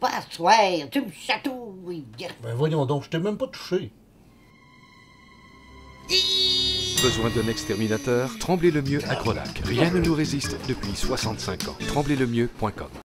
Pas soir, tu me chatouilles. Ben voyons donc, je t'ai même pas touché. Besoin d'un exterminateur? Tremblez le mieux à Grolac. Rien ne nous résiste depuis 65 ans. Tremblez-le-mieux.com